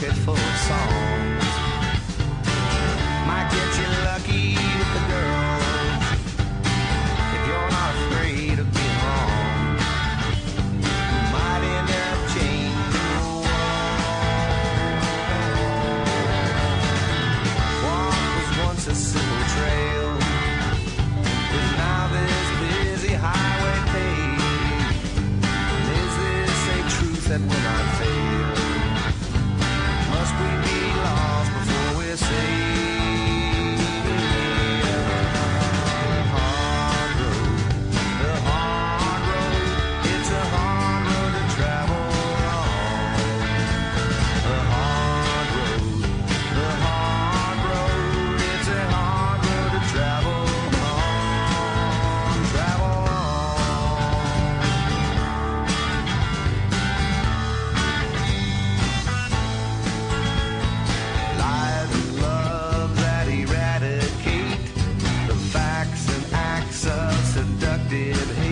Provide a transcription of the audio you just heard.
pocket full of songs. did